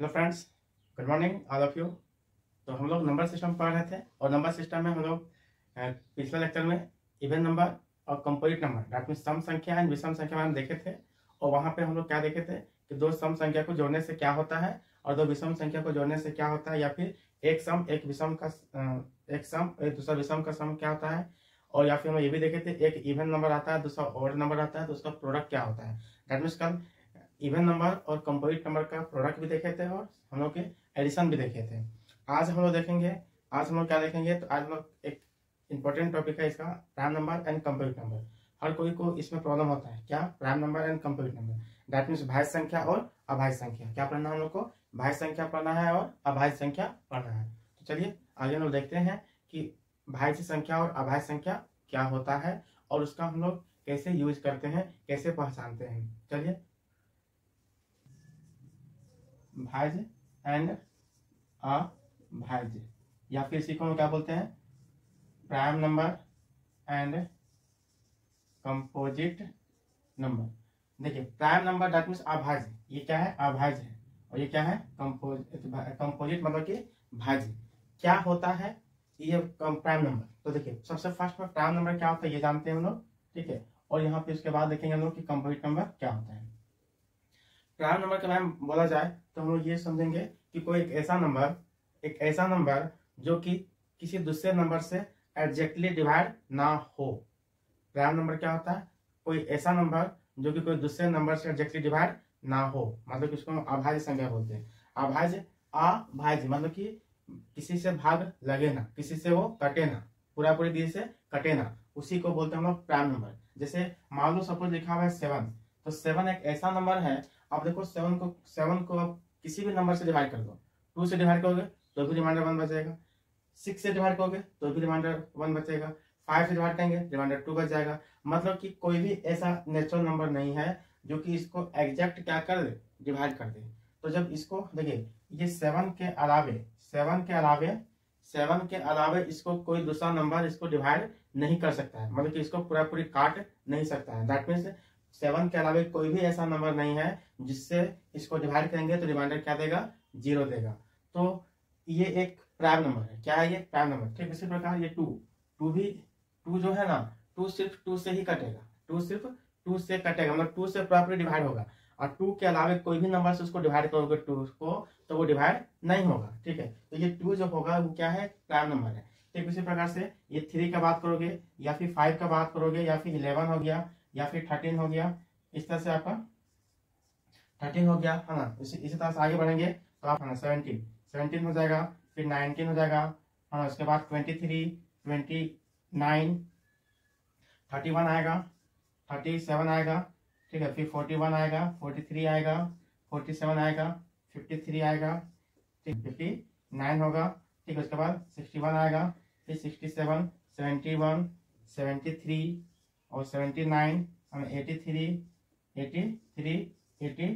Hello friends good morning all of you तो हम लोग नंबर सिस्टम पढ़ रहे थे और नंबर सिस्टम में हम लोग पिछले लेक्चर में इवन नंबर और कंपोजिट नंबर दैट मीन सम संख्या एंड विषम संख्या हम देखे थे और वहाँ पे हम लोग क्या देखे थे कि दो सम संख्या को जोड़ने से क्या होता है और दो विषम संख्या को जोड़ने से क्या होता है या फिर एक सम, एक विषम का एक सम, एक दूसरा विषम का सम क्या होता है और या फिर हम ये भी देखे थे, एक इवन नंबर आता है, दूसरा ऑड नंबर आता है तो उसका प्रोडक्ट क्या होता है? दैट मीन्स कल इवन नंबर और कंपोजिट नंबर का प्रोडक्ट भी देखे थे और हम लोग के एडिशन भी देखे थे। आज हम लोग देखेंगे, आज हम लोग क्या देखेंगे तो आज हम लोग एक इम्पोर्टेंट टॉपिक है इसका prime number and composite number हर कोई को इसमें प्रॉब्लम होता है। क्या? Prime number and composite number that means भाज्य संख्या और अभाज्य संख्या। क्या पढ़ना हम लोग को? भाज्य संख्या पढ़ना है और अभाज्य संख्या पढ़ना है। तो चलिए, आगे हम लोग देखते हैं कि भाज्य संख्या और अभाज्य संख्या क्या होता है और उसका हम लोग कैसे यूज़ करते हैं, कैसे पहचानते हैं। चलिए भाज्य एंड अभाज्य या फिर को हम क्या बोलते हैं? Prime number and composite number देखिए प्राइम नंबर दैट मीन्स अभाज्य ये क्या है? अभाज है। और ये क्या है? कंपोज कंपोजिट मतलब कि भाज्य। क्या होता है? ये प्राइम नंबर तो देखिए, सबसे फ़र्स्ट में प्राइम नंबर क्या होता है, ये जानते हैं हम लोग, ठीक है? और यहाँ पे उसके बाद देखेंगे हम लोग कि कंपोजिट नंबर क्या होता है। प्राइम नंबर के बारे में बोला जाए तो हम लोग ये समझेंगे कि कोई एक ऐसा नंबर, एक ऐसा नंबर जो कि किसी दूसरे नंबर से एग्जैक्टली डिवाइड ना हो। प्राइम नंबर क्या होता है? कोई ऐसा नंबर जो कि कोई दूसरे नंबर से एग्जैक्टली डिवाइड ना हो। मतलब कि उसको हम अभाज्य संख्या बोलते हैं। अभाज्य अभाज्य मतलब कि किसी से भाग लगे ना, किसी से वो कटे ना पूरा पूरी दिशा से कटे ना, उसी को बोलते हैं हम लोग प्राइम नंबर। जैसे मान लो सपोज़ लिखा हुआ है सेवन तो सेवन एक ऐसा नंबर है अब देखो सेवन को सेवन को आप किसी भी नंबर से डिवाइड कर दो। टू से डिवाइड करोगे तो भी रिमाइंडर वन बचेगा। सिक्स से डिवाइड करोगे तो भी रिमाइंडर वन बचेगा। फाइव से डिवाइड करेंगे रिमाइंडर टू बच जाएगा। मतलब कि कोई भी ऐसा नेचुरल नंबर नहीं है, जो कि इसको एग्जैक्ट क्या कर दे डिवाइड कर दे। तो जब इसको, देखिए, ये सेवन के अलावे सेवन के अलावे सेवन के अलावे इसको कोई दूसरा नंबर इसको डिवाइड नहीं कर सकता है। मतलब कि इसको पूरा पूरी काट नहीं सकता है। दैट मीन्स सेवन के अलावे कोई भी ऐसा नंबर नहीं है जिससे इसको डिवाइड करेंगे तो रिमाइंडर क्या देगा? ज़ीरो देगा। तो ये एक प्राइम नंबर है। क्या है ये? प्राइम नंबर ठीक, इसी प्रकार ये टू टू भी टू जो है ना टू सिर्फ़ टू से ही कटेगा। टू सिर्फ़ टू से कटेगा। मतलब टू से प्रॉपरली डिवाइड होगा। और टू के अलावे कोई भी नंबर से उसको डिवाइड करोगे टू को तो वो डिवाइड नहीं होगा। ठीक है? तो ये टू जो होगा, वो क्या है? प्राइम नंबर है। ठीक उसी प्रकार से ये थ्री का बात करोगे, या फिर फाइव का बात करोगे, या फिर इलेवन हो गया या फिर थर्टीन हो गया। इस तरह से आपका थर्टीन हो गया। है ना इसी इसी तरह से आगे बढ़ेंगे तो आप, है ना सेवनटीन सेवनटीन हो जाएगा, फिर नाइनटीन हो जाएगा, है ना उसके बाद twenty three twenty nine thirty one आएगा थर्टी सेवन आएगा, ठीक है, फिर फोर्टी वन आएगा फोर्टी थ्री आएगा फोर्टी सेवन आएगा फिफ्टी थ्री आएगा, ठीक फिफ्टी नाइन होगा, ठीक है उसके बाद सिक्सटी वन आएगा, फिर sixty seven seventy one seventy three और seventy nine eighty three eighty three eighty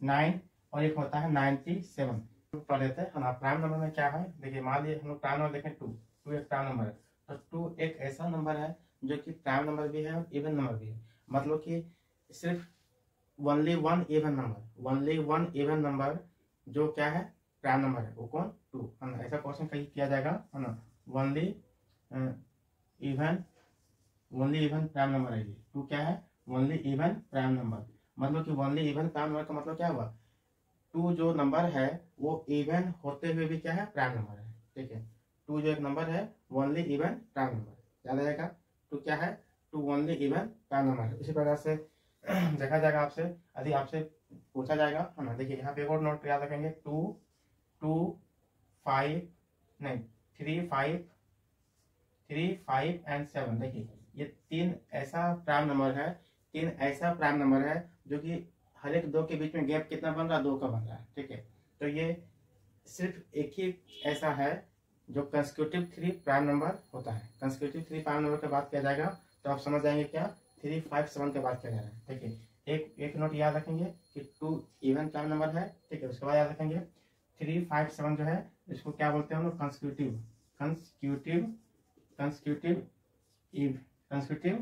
nine और एक होता है नाइन्टी सेवन पढ़ लेते हैं। ना प्राइम नंबर में क्या है? देखिए, मान लीजिए हम लोग प्राइम नंबर देखें टू टू एक प्राइम नंबर है। तो टू एक ऐसा नंबर है जो कि प्राइम नंबर भी है और इवन नंबर भी है। मतलब कि सिर्फ़ only one even number only one even number जो क्या है? प्राइम नंबर है। वो कौन? टू है ना ऐसा क्वेश्चन कहीं किया जाएगा, है ना? Only even only even prime number है ये। टू क्या है? ओनली इवन प्राइम नंबर मतलब कि ओनली इवन प्राइम नंबर का मतलब क्या हुआ? टू जो नंबर है, वो इवन होते हुए भी क्या है? प्राइम नंबर है। ठीक है? टू जो एक नंबर है ओनली इवन प्राइम नंबर याद आएगा? टू क्या है? Two only even prime number है। इसी प्रकार से देखा जाएगा आपसे, यदि आपसे पूछा जाएगा, है ना? देखिए, यहाँ पे एक और नोट याद रखेंगे। टू टू फाइव नहीं three five three five and seven देखिए ये तीन ऐसा प्राइम नंबर है, तीन ऐसा प्राइम नंबर है जो कि हर एक दो के बीच में गैप कितना बन रहा है? दो का बन रहा है, ठीक है? तो ये सिर्फ़ एक ही ऐसा है जो कंस्क्यूटिव थ्री प्राइम नंबर होता है। कंस्क्यूटिव थ्री प्राइम नंबर की बात किया जाएगा? तो आप समझ जाएँगे क्या? थ्री फाइव सेवन की बात किया जा रहा है, ठीक है? एक एक नोट याद रखेंगे कि टू इवन प्राइम नंबर है, ठीक है? उसके बाद याद रखेंगे थ्री फाइव सेवन जो है, इसको क्या बोलते हैं हम लोग? Consecutive consecutive consecutive consecutive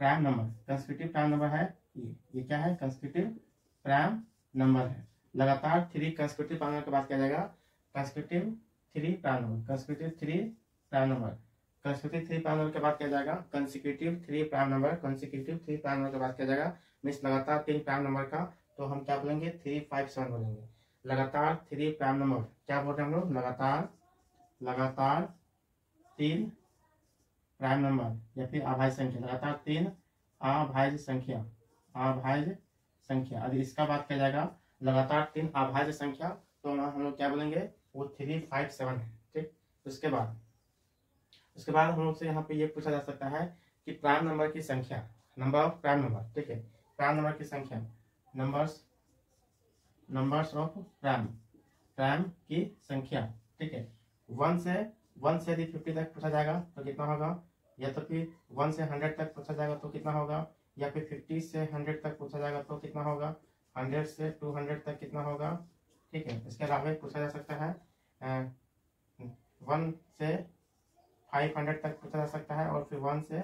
prime number consecutive prime number है ये। ये क्या है? कंस्क्यूटिव प्राइम नंबर है। लगातार थ्री कंस्टिट्यूटिव प्राइम नंबर के बाद क्या जाएगा? Consecutive three prime number consecutive three prime number consecutive three prime number के बाद क्या जाएगा? Consecutive three prime number consecutive three prime number के बाद क्या जाएगा? मीन्स लगातार तीन प्राइम नंबर का तो हम क्या बोलेंगे? थ्री फाइव सेवन बोलेंगे। लगातार थ्री प्राइम नंबर क्या बोल रहे हैं हम लोग? लगातार लगातार तीन प्राइम नंबर या फिर अभाज्य संख्या, लगातार तीन अभाज्य संख्या अभाज्य संख्या। यदि इसका बात किया जाएगा, लगातार तीन अभाज्य संख्या तो हम लोग क्या बोलेंगे? वो थ्री फाइव सेवन है, ठीक? उसके बाद उसके बाद हम लोग से यहाँ पे ये पूछा जा सकता है कि प्राइम नंबर की संख्या, नंबर ऑफ़ प्राइम नंबर, ठीक है? प्राइम नंबर की संख्या, numbers numbers of prime prime की संख्या, ठीक है? वन से वन से यदि फिफ्टी तक पूछा जाएगा तो कितना होगा? या तो फिर वन से हंड्रेड तक पूछा जाएगा तो कितना होगा? या फिर फिफ्टी से हंड्रेड तक पूछा जाएगा तो कितना होगा? हंड्रेड से टू हंड्रेड तक कितना होगा? ठीक है, इसके अलावा पूछा जा सकता है वन से फाइव हंड्रेड तक पूछा जा सकता है और फिर वन से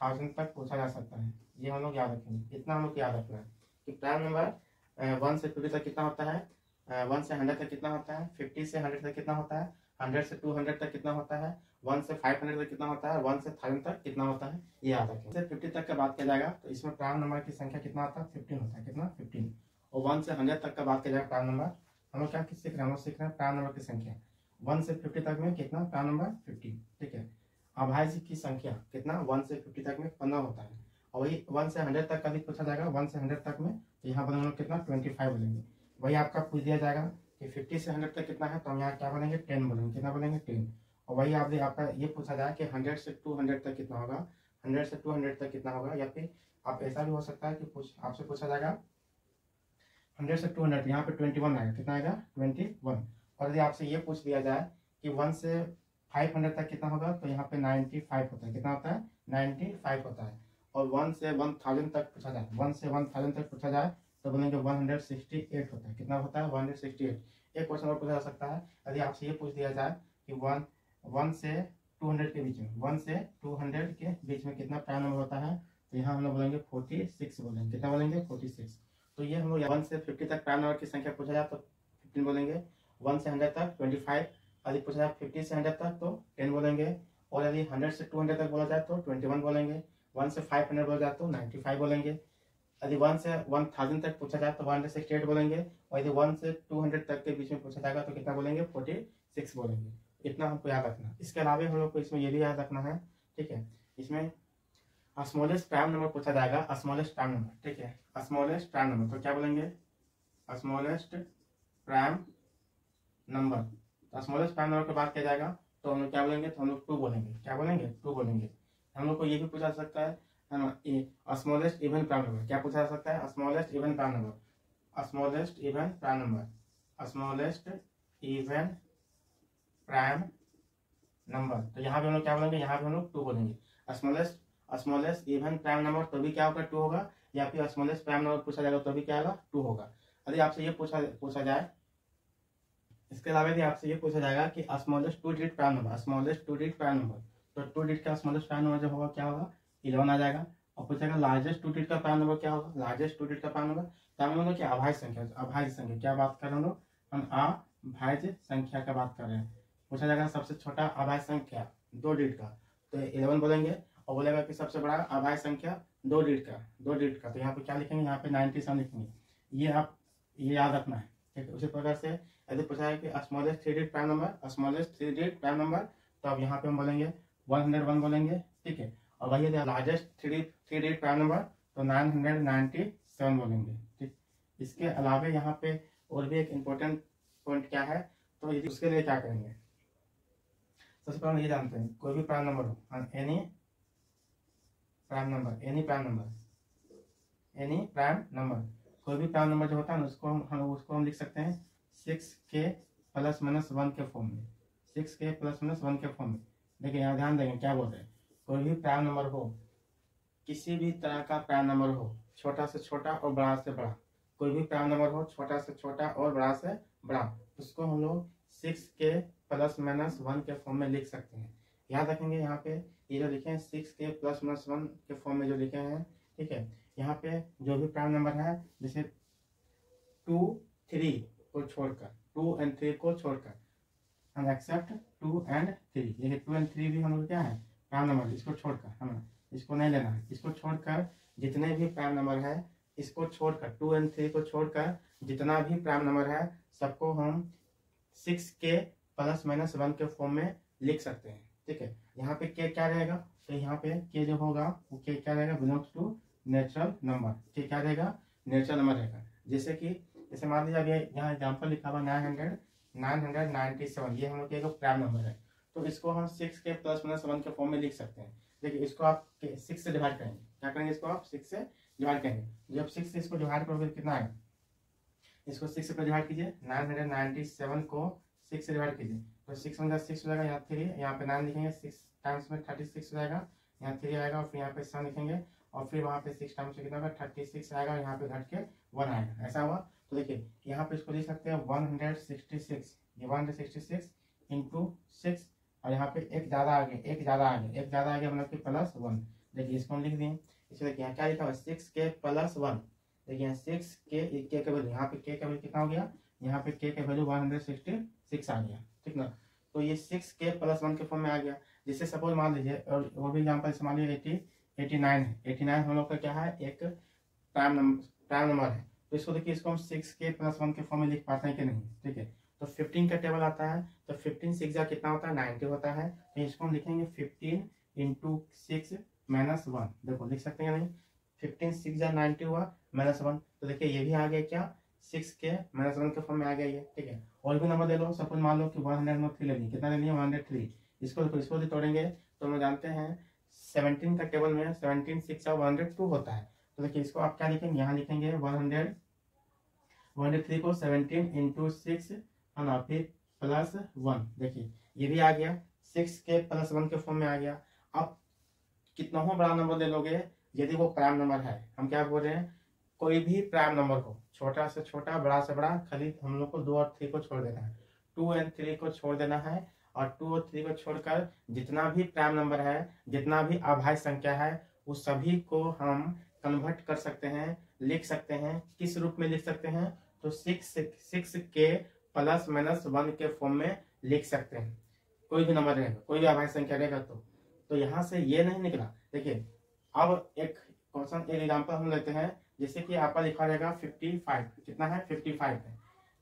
थाउज़ेंड तक पूछा जा सकता है। ये हम लोग याद रखेंगे, इतना हम लोग याद रखना है। कि प्राइम नंबर वन से फिफ्टी तक कितना होता है? वन से हंड्रेड तक कितना होता है? फिफ्टी से हंड्रेड तक कितना होता है? हंड्रेड से टू हंड्रेड तक कितना होता है? वन से फाइव हंड्रेड तक कितना होता है? वन से थाउज़ेंड तक कितना होता है? ये याद रखें फिफ्टी तक का बात किया जाएगा तो इसमें प्राइम नंबर की संख्या कितना होता है? फिफ्टीन होता है। कितना? फिफ्टीन। और वन से हंड्रेड तक का बात किया जाएगा प्राइम नंबर। हम लोग क्या सीख रहे हैं? हम सीख रहे हैं प्राइम नंबर की संख्या। वन से फिफ्टी तक में कितना? Prime number fifty. ठीक है? अभाज्य की संख्या कितना? वन से फिफ्टी तक में पंद्रह होता है। और वही वन से हंड्रेड तक का भी पूछा जाएगा। वन से हंड्रेड तक में तो यहाँ पर हम लोग कितना? ट्वेंटी फाइव बोलेंगे वही आपका पूछ दिया जाएगा। कि फिफ्टी से हंड्रेड तक कितना है तो हम यहाँ क्या बोलेंगे? टेन बोलेंगे। कितना बोलेंगे? टेन और वही आप आपका ये पूछा जाए कि हंड्रेड से टू हंड्रेड तक कितना होगा? हंड्रेड से टू हंड्रेड तक कितना होगा? या फिर आप ऐसा भी हो सकता है कि पूछ, आपसे पूछा जाएगा हंड्रेड से टू हंड्रेड यहाँ पे ट्वेंटी वन आएगा। कितना आएगा? ट्वेंटी वन और यदि आपसे ये पूछ दिया जाए कि वन से फाइव हंड्रेड तक कितना होगा तो यहाँ पे नाइन्टी फाइव होता है। कितना होता है? नाइन्टी फाइव होता है। और वन से वन थाउज़ेंड तक पूछा जाए वन से वन थाउज़ेंड तक पूछा जाए तो बोलेंगे वन हंड्रेड सिक्सटी एट होता है। कितना होता है? वन हंड्रेड सिक्सटी एट एक क्वेश्चन और पूछा जा सकता है। यदि आपसे ये पूछ दिया जाए कि वन वन से टू हंड्रेड के बीच में वन से टू हंड्रेड के बीच में कितना प्राइम नंबर होता है? तो यहाँ हम लोग बोलेंगे फोर्टी सिक्स बोलेंगे। कितना बोलेंगे? फोर्टी सिक्स तो ये हम लोग वन से फिफ्टी तक प्राइम नंबर की संख्या पूछा जाए तो फिफ्टीन बोलेंगे। वन से हंड्रेड तक ट्वेंटी फाइव यदि पूछा जाए फिफ्टी से हंड्रेड तक तो टेन बोलेंगे। और यदि हंड्रेड से टू हंड्रेड तक बोला जाए तो ट्वेंटी वन बोलेंगे। वन से फाइव हंड्रेड बोला जाए तो नाइन्टी फाइव बोलेंगे। यदि वन से वन थाउज़ेंड तक पूछा जाए तो वन हंड्रेड सिक्सटी एट बोलेंगे और यदि वन से टू हंड्रेड तक के बीच में पूछा जाएगा तो कितना बोलेंगे? फोर्टी सिक्स बोलेंगे। इतना हमको याद रखना इसके अलावा हम लोग को इसमें ये भी याद रखना है, ठीक है? इसमें स्मॉलेस्ट प्राइम नंबर पूछा जाएगा स्मॉलेस्ट प्राइम नंबर ठीक है? स्मॉलेस्ट प्राइम नंबर तो क्या बोलेंगे? Smallest prime number smallest prime number की बात किया जाएगा? तो हम लोग क्या बोलेंगे? तो हम लोग टू बोलेंगे। क्या बोलेंगे? टू बोलेंगे। हम लोग को ये भी पूछा सकता है स्मॉलेस्ट इवन प्राइम नंबर क्या पूछा जा सकता है? Smallest even prime number smallest even prime number smallest even prime number तो यहाँ पे हम लोग क्या बोलेंगे? यहाँ पे हम लोग टू बोलेंगे। Smallest smallest even prime number तो भी क्या होगा? टू होगा। या फिर स्मॉलेस्ट प्राइम नंबर पूछा जाएगा तो भी क्या होगा? टू होगा। यदि आपसे ये पूछा पूछा जाए। इसके अलावा यदि आपसे ये पूछा जाएगा कि smallest two digit prime number smallest two digit prime number तो टू डिजिट का स्मॉलेस्ट प्राइम नंबर जो होगा, क्या होगा? इलेवन आ जाएगा। और पूछेगा लार्जेस्ट टू डिजिट का प्राइम नंबर क्या होगा? लार्जेस्ट टू डिजिट का प्राइम नंबर। क्या हम लोग अभाज्य संख्या। अभाज्य संख्या। क्या बात कर रहे हम लोग? हम अभाज्य संख्या का बात कर रहे हैं। पूछा जाएगा सबसे छोटा अभाज्य संख्या दो डिजिट का। तो इलेवन बोलेंगे और बोलेगा कि सबसे बड़ा अभाज्य संख्या दो डिजिट का, दो डिजिट का। तो यहाँ पे क्या लिखेंगे? यहाँ पे नाइनटी सेवन लिखेंगे। ये आप, ये याद रखना है। ठीक है? उसी प्रकार से यदि पूछा है कि smallest three digit prime number smallest three digit prime number तो अब यहाँ पे हम बोलेंगे वन हंड्रेड वन बोलेंगे। ठीक है? और वही largest three three digit prime number तो नाइन हंड्रेड नाइन्टी सेवन बोलेंगे, ठीक? इसके अलावा यहाँ पे और भी एक इम्पोर्टेंट पॉइंट क्या है? तो उसके लिए क्या करेंगे? सबसे पहले ये जानते हैं, कोई भी प्राइम नंबर हो any prime number any prime number any prime number कोई भी प्राइम नंबर जो होता है उसको हम उसको हम लिख सकते हैं six k plus minus one के फॉर्म में six k plus minus one के फॉर्म में। देखिए यहाँ ध्यान देंगे, क्या बोल रहे हैं? कोई भी प्राइम नंबर हो। किसी भी तरह का प्राइम नंबर हो, छोटा से छोटा और बड़ा से बड़ा। कोई भी प्राइम नंबर हो, छोटा से छोटा और बड़ा से बड़ा। उसको हम लोग six k plus minus one के फॉर्म में लिख सकते हैं। याद रखेंगे यहाँ पे, ये जो लिखे हैं six k plus minus one के फॉर्म में जो लिखे हैं, ठीक है? यहाँ पे जो भी प्राइम नंबर है, जैसे टू थ्री को छोड़कर टू एंड थ्री को छोड़कर, हम एक्सेप्ट टू एंड थ्री ये टू एंड थ्री भी हम लोग क्या है? प्राइम नंबर, इसको छोड़कर हम इसको नहीं लेना है। इसको छोड़कर जितने भी प्राइम नंबर है, इसको छोड़कर टू एंड थ्री को छोड़कर जितना भी प्राइम नंबर है, सबको हम six k plus minus one के फॉर्म में लिख सकते हैं। ठीक है? यहाँ पे के क्या रहेगा? तो यहाँ पे के जो होगा, वो के क्या रहेगा? बिलोंग्स टू नेचुरल नंबर के क्या रहेगा? नेचुरल नंबर रहेगा। जैसे कि, जैसे मान लीजिए अभी यहाँ एग्ज़ाम्पल लिखा हुआ nine hundred nine hundred ninety seven ये हम लोग प्राइम नंबर है। तो इसको हम six k plus minus one के फॉर्म में लिख सकते हैं। देखिए, इसको आप सिक्स से डिवाइड करेंगे। क्या करेंगे इसको आप? सिक्स से डिवाइड करेंगे। जब सिक्स से इसको डिवाइड करोगे, कितना आएगा? इसको सिक्स से डिवाइड कीजिए। नाइन हंड्रेड नाइन्टी सेवन को सिक्स से डिवाइड कीजिए। तो सिक्स वन सिक्स हो जाएगा, यहाँ थ्री यहाँ पे नाइन लिखेंगे। सिक्स टाइम्स में थर्टी सिक्स हो जाएगा। यहाँ थ्री आएगा और फिर यहाँ पे सेवन लिखेंगे। और फिर वहाँ पे सिक्स टाइम्स कितना होगा? थर्टी सिक्स आएगा यहाँ पे घट के वन आएगा। ऐसा हुआ? तो देखिए, यहाँ पे इसको लिख सकते हैं one hundred sixty six one hundred sixty six into six और यहाँ पे एक ज़्यादा आगे एक ज़्यादा आगे एक ज़्यादा आगे मतलब कि प्लस वन देखिए इसको हम लिख दिए इसको देखिए क्या लिखा हुआ सिक्स के प्लस वन देखिए सिक्स के के वैल्यू यहाँ पे के का वैल्यू कितना हो गया? यहाँ पे के का value one hundred sixty six आ गया, ठीक ना? तो ये सिक्स के प्लस वन के फॉर्म में आ गया। जिससे सपोज़ मान लीजिए, और वो भी एग्ज़ाम्पल मान लीजिए एटी एटी नाइन है। एटी नाइन हम लोग का क्या है? एक प्राइम नंबर प्राइम नंबर है। तो इसको देखिए, इसको हम सिक्स के प्लस वन के फॉर्म में लिख पाते हैं कि नहीं, ठीक है? तो फिफ्टीन का टेबल आता है तो फिफ्टीन सिक्स या कितना होता है? नाइनटी होता है। तो इसको हम लिखेंगे fifteen into six minus one देखो, लिख सकते हैं नहीं? फिफ्टीन सिक्स या नाइनटी हुआ माइनस वन तो देखिए, ये भी आ गया क्या? सिक्स के माइनस वन के फॉर्म में आ गया ये, ठीक है? और भी नंबर दे लो सपोज़ मान लो कि वन हंड्रेड थ्री ले ली कितना ले लिया वन हंड्रेड थ्री इसको देखो, इसको भी तोड़ेंगे तो हम जानते हैं सेवनटीन का टेबल में सेवनटीन सिक्स या वन हंड्रेड टू होता है। तो देखिए, इसको आप क्या लिखेंगे? यहाँ लिखेंगे one hundred one hundred three को सेवनटीन इंटू सिक्स ना फिर प्लस वन। देखिए, ये भी आ गया। सिक्स के प्लस वन के फॉर्म में आ गया। अब कितना हो बड़ा नंबर ले लोगे? यदि वो प्राइम नंबर है। हम क्या बोल रहे हैं? कोई भी प्राइम नंबर को, छोटा से छोटा, बड़ा से बड़ा, खाली हम लोग को दो और थ्री को छोड़ देना है। टू एंड थ्री को छोड़ देना है और टू और थ्री को छोड़कर जितना भी प्राइम नंबर है, जितना भी अभाज्य संख्या है, उस सभी को हम कन्वर्ट कर सकते हैं, लिख सकते हैं। किस रूप में लिख सकते हैं? तो six six k plus minus one के फॉर्म में लिख सकते हैं। कोई भी नंबर रहेगा, कोई भी अभाज्य संख्या रहेगा तो। तो यहाँ से ये नहीं निकला। देखिए, अब एक क्वेश्चन एक एग्ज़ाम्पल हम लेते हैं, जैसे कि आपका लिखा रहेगा फिफ्टी फाइव कितना है? फिफ्टी फाइव है।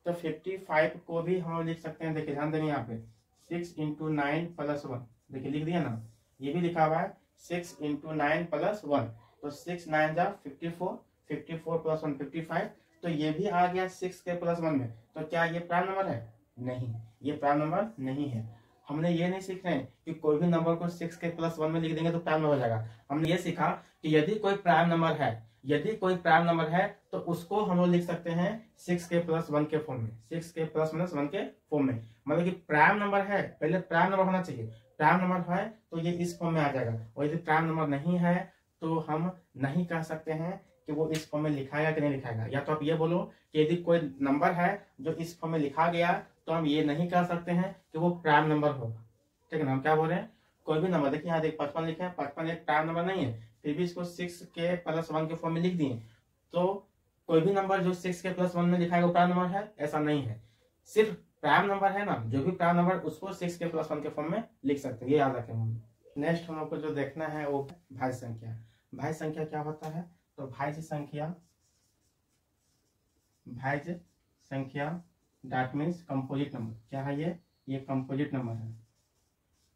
तो फिफ्टी फाइव को भी हम लिख सकते हैं। देखिए, ध्यान देंगे यहाँ पे। Six into nine plus one देखिए, लिख दिया ना? ये भी लिखा हुआ है। Six into nine plus one तो सिक्स नाइन जा fifty four fifty four plus one fifty five तो ये भी आ गया सिक्स के प्लस वन में। तो क्या ये प्राइम नंबर है? नहीं। ये प्राइम नंबर नहीं है। हमने ये नहीं सीख रहे कि कोई भी नंबर को सिक्स के प्लस वन में लिख देंगे तो प्राइम नंबर हो जाएगा। हमने ये सीखा कि यदि कोई प्राइम नंबर है, यदि कोई प्राइम नंबर है तो उसको हम लोग लिख सकते हैं सिक्स के प्लस वन के फॉर्म में। Six k plus minus one के फॉर्म में। मतलब कि प्राइम नंबर है, पहले प्राइम नंबर होना चाहिए। प्राइम नंबर है तो ये इस फॉर्म में आ जाएगा। और यदि प्राइम नंबर नहीं है तो हम नहीं कह सकते हैं कि वो इस फॉर्म में लिखाएगा कि नहीं लिखाएगा। या तो आप ये बोलो कि यदि कोई नंबर है जो इस फॉर्म में लिखा गया तो हम ये नहीं कह सकते हैं कि वो प्राइम नंबर होगा। ठीक है ना? हम क्या बोल रहे हैं? कोई भी नंबर, देखिए यहाँ देख, पचपन लिखे हैं, पचपन एक प्राइम नंबर नहीं है। फिर भी इसको सिक्स के प्लस वन के फॉर्म में लिख दिए। तो कोई भी नंबर जो सिक्स के प्लस वन में लिखा है वो प्राइम नंबर है? ऐसा नहीं है। सिर्फ़ प्राइम नंबर है ना, जो भी प्राइम नंबर, उसको सिक्स के प्लस वन के फॉर्म में लिख सकते हैं। ये याद रखें। हम नेक्स्ट हम लोग को जो देखना है, वो भाज्य संख्या। भाज्य संख्या क्या होता है? तो भाज्य संख्या भाज्य संख्या डैट मीन्स कंपोजिट नंबर क्या है ये? ये कंपोजिट नंबर है।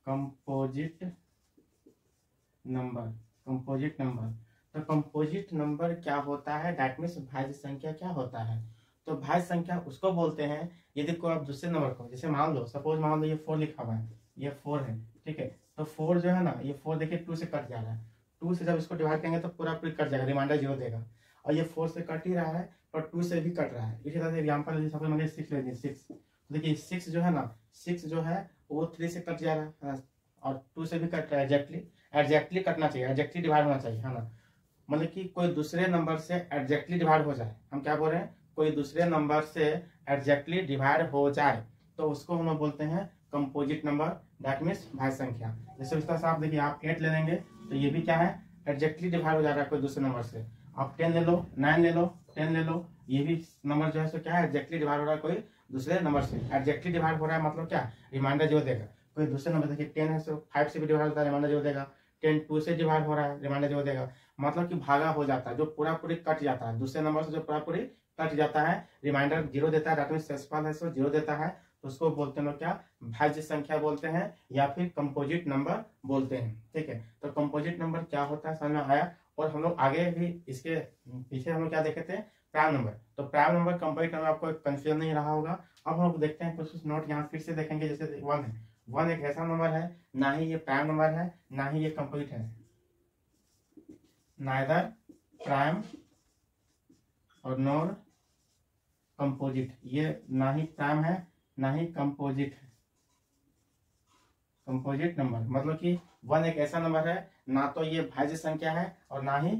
कंपोजिट नंबर कंपोजिट नंबर तो कंपोजिट नंबर क्या होता है? डैट मीन्स भाज्य संख्या क्या होता है? तो भाज्य संख्या उसको बोलते हैं। यदि कोई आप दूसरे नंबर को, जैसे मान लो सपोज़ मान लो ये फोर लिखा हुआ है। ये फोर है, ठीक है? तो फोर जो है ना, ये फोर देखिए टू से कट जा रहा है। टू से जब इसको डिवाइड करेंगे तो पूरा पूरी कट जाएगा रिमाइंडर ज़ीरो देगा। और ये फोर से कट ही रहा है, और टू से भी कट रहा है। इसी तरह से एग्ज़ाम्पल सपोज़ मान सिक्स ले लीजिए सिक्स देखिए सिक्स जो है ना सिक्स जो है, वो थ्री से कट जा रहा है और टू से भी कट रहा है एग्जैक्टली एग्जैक्टली कटना चाहिए एग्जैक्टली डिवाइड होना चाहिए, है ना? मतलब कि कोई दूसरे नंबर से एग्जैक्टली डिवाइड हो जाए। हम क्या बोल रहे हैं? कोई दूसरे नंबर से एग्जैक्टली डिवाइड हो जाए तो उसको हम बोलते हैं कंपोजिट नंबर दैट मीन्स भाई संख्या जैसे इस तरह से आप देखिए, आप एट ले लेंगे तो ये भी क्या है? एग्जैक्टली डिवाइड हो जा रहा है कोई दूसरे नंबर से। आप टेन ले लो नाइन ले लो टेन ले लो, ये भी नंबर जो है सो क्या है? एग्जैक्टली डिवाइड हो रहा है कोई दूसरे नंबर से। एग्जैक्टली डिवाइड हो रहा है मतलब क्या? रिमाइंडर जो देगा। कोई दूसरे नंबर देखिए टेन है सो फाइव से भी डिवाइड होता है रिमाइंडर जो देगा। टेन टू से डिवाइड हो रहा है रिमाइंडर जो देगा। मतलब कि भागा हो जाता है, जो पूरा पूरी कट जाता है। दूसरे नंबर से जो पूरा पूरी कट जाता है रिमाइंडर ज़ीरो देता है डेट सेसफल है सो ज़ीरो देता है। उसको बोलते हैं लोग क्या? भाज्य संख्या बोलते हैं या फिर कंपोजिट नंबर बोलते हैं, ठीक है? तो कंपोजिट नंबर क्या होता है? समझ में आया और हम लोग आगे भी इसके पीछे हम लोग क्या देखे थे? प्राइम नंबर तो प्राइम नंबर कंपोजिट नंबर आपको कंफ्यूजन नहीं रहा होगा। अब हम लोग देखते हैं कुछ कुछ नोट यहाँ फिर से देखेंगे, जैसे वन है। वन एक ऐसा नंबर है, ना ही ये प्राइम नंबर है, ना ही ये कंपोजिट है। नाइदर प्राइम और नोर कंपोजिट ये ना ही प्राइम है ना ही कंपोजिट है। कंपोजिट नंबर मतलब कि वन एक ऐसा नंबर है, ना तो ये भाज्य संख्या है और ना ही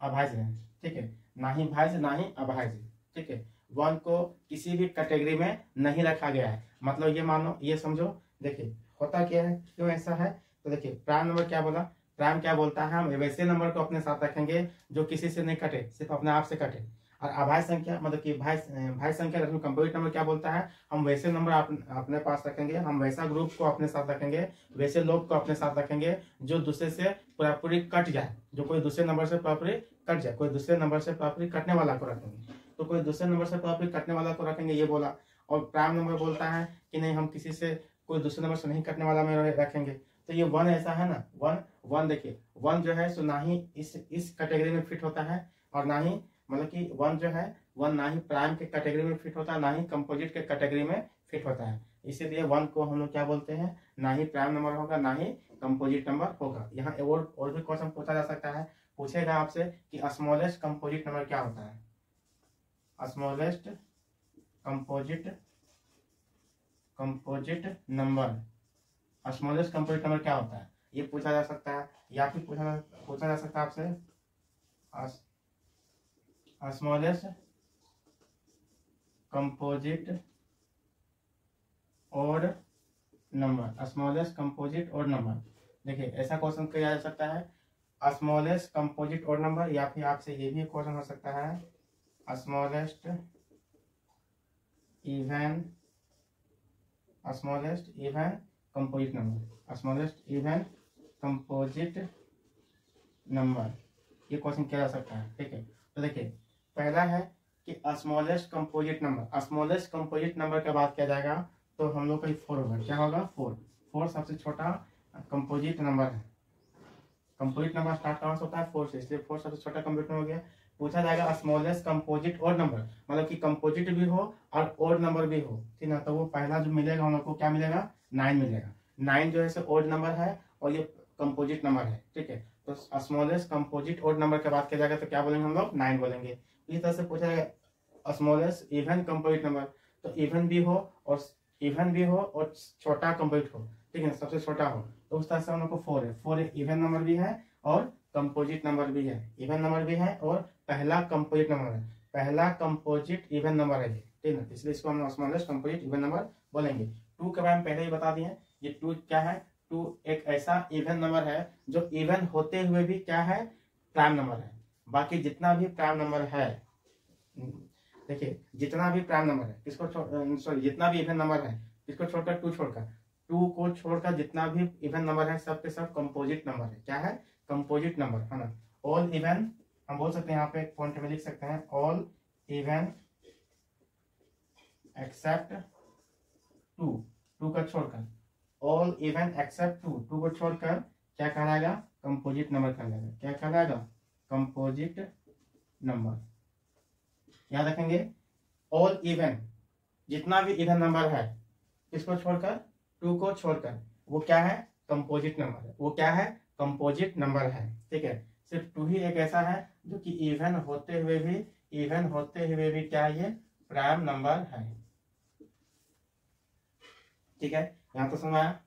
अभाज्य है। ठीक है? ना ही भाज्य, ना ही अभाज्य। ठीक है? वन को किसी भी कैटेगरी में नहीं रखा गया है। मतलब ये मानो, ये समझो। देखिए, होता क्या है? क्यों ऐसा है? तो देखिए प्राइम नंबर क्या बोला? प्राइम क्या बोलता है? हम वैसे नंबर को अपने साथ रखेंगे जो किसी से नहीं कटे, सिर्फ़ अपने आप से कटे। और अभाज्य संख्या मतलब कि भाई भाई संख्या रखने कंप्यूटर नंबर क्या बोलता है? हम वैसे नंबर आप, अपने पास रखेंगे हम वैसा ग्रुप को अपने साथ रखेंगे वैसे लोग को अपने साथ रखेंगे जो दूसरे से पूरा पूरी कट जाए जो कोई दूसरे नंबर से पूरा पूरी कट जाए कोई दूसरे नंबर से पूरा पूरी कटने वाला को रखेंगे। तो कोई दूसरे नंबर से पूरा पूरी कटने वाला को रखेंगे ये बोला और प्राइम नंबर बोलता है कि नहीं हम किसी से कोई दूसरे नंबर से नहीं कटने वाला में रखेंगे। तो ये वन ऐसा है ना वन वन देखिए वन जो है सो ना ही इस इस कैटेगरी में फिट होता है और ना ही मतलब कि वन जो है, वन ना ही प्राइम के कैटेगरी में फिट होता है, ना ही कंपोजिट के कैटेगरी में फिट होता है। इसीलिए वन को हम लोग क्या बोलते हैं, ना ही प्राइम नंबर होगा, ना ही कंपोजिट नंबर होगा। यहाँ और और भी क्वेश्चन पूछा जा सकता है। पूछेगा आपसे कि स्मॉलेस्ट कंपोजिट नंबर क्या होता है? Smallest composite composite number smallest composite number क्या होता है? ये पूछा जा सकता है, या फिर पूछा पूछा जा सकता है आपसे? Smallest composite odd number smallest composite odd number देखिए, ऐसा क्वेश्चन किया जा सकता है। स्मॉलेस्ट कंपोजिट और नंबर या फिर आपसे ये भी क्वेश्चन हो सकता है। Smallest even smallest even composite number smallest even composite number ये क्वेश्चन किया जा सकता है, ठीक है? तो देखिए पहला है कि smallest composite number smallest composite number का बात किया जाएगा? तो हम लोग का फोर होगा। क्या होगा? फोर फोर सबसे छोटा कंपोजिट नंबर है। कंपोजिट नंबर स्टार्ट कहाँ से होता है? फोर से। इसलिए फोर सबसे छोटा कंप्यूटर हो गया। पूछा जाएगा स्मॉलेस्ट कंपोजिट और नंबर मतलब कि कंपोजिट भी हो और और नंबर भी हो। ठीक है तो वो पहला जो मिलेगा हम लोग को क्या मिलेगा? नाइन मिलेगा। नाइन जो है ओल्ड नंबर है और ये कंपोजिट नंबर है। ठीक है? तो स्मॉलेस्ट कंपोजिट और नंबर की बात किया जाएगा? तो क्या बोलेंगे हम लोग? नाइन बोलेंगे। इस तरह से पूछा जाएगा स्मॉलेस्ट इवन कंपोजिट नंबर तो इवन भी हो और इवन भी हो और छोटा कंपोजिट हो। ठीक है, सबसे छोटा हो। तो उस तरह से हम लोग को फोर है। फोर इवन नंबर भी है और कंपोजिट नंबर भी है। इवन नंबर भी है और पहला कंपोजिट नंबर है। पहला कंपोजिट इवन नंबर है ठीक है, इसलिए इसको हम स्मॉलेस्ट कंपोजिट इवन नंबर बोलेंगे। टू के बारे में पहले ही बता दिए। ये टू क्या है? टू एक ऐसा इवन नंबर है जो इवन होते हुए भी क्या है? प्राइम नंबर है। बाकी जितना भी प्राइम नंबर है, देखिए, जितना भी प्राइम नंबर है, किसको सॉरी जितना भी इवन नंबर है, किसको छोड़कर, टू छोड़कर, टू को छोड़कर जितना भी इवन नंबर है, सब के सब कंपोजिट नंबर है। क्या है? कंपोजिट नंबर है ना? ऑल इवन हम बोल सकते हैं यहाँ पे पॉइंट में लिख सकते हैं all even except two two का छोड़कर। All even except two two को छोड़कर क्या कहलाएगा? कंपोजिट नंबर कहलाएगा। क्या कहलाएगा? कंपोजिट नंबर याद रखेंगे? ऑल इवन जितना भी इवन नंबर है इसको छोड़कर? टू को छोड़कर। वो क्या है? कंपोजिट नंबर है। वो क्या है? कंपोजिट नंबर है। ठीक है? सिर्फ़ टू ही एक ऐसा है, जो कि इवन होते हुए भी इवन होते हुए भी क्या ये? प्राइम नंबर है। ठीक है? यहाँ तो समझ आया।